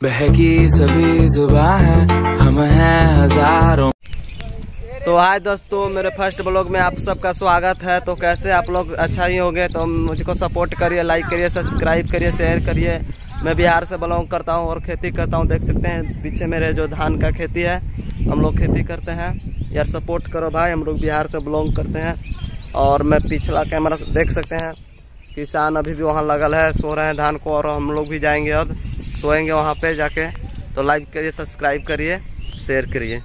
बहकी सभी जुबा है, हम हैं हज़ारों। तो हाय दोस्तों, मेरे फ़र्स्ट ब्लॉग में आप सबका स्वागत है। तो कैसे आप लोग अच्छा ही होंगे तो मुझको सपोर्ट करिए लाइक करिए सब्सक्राइब करिए शेयर करिए। मैं बिहार से बिलोंग करता हूँ और खेती करता हूँ, देख सकते हैं, पीछे मेरे जो धान का खेती है, हम लोग खेती करते हैं। यार सपोर्ट करो भाई, हम लोग बिहार से बिलोंग करते हैं। और मैं पिछला कैमरा देख सकते हैं, किसान अभी भी वहाँ लगल है, सो रहे हैं धान को और हम लोग भी जाएँगे अब। सोएँगे वहाँ पे जाके। तो लाइक करिए सब्सक्राइब करिए शेयर करिए।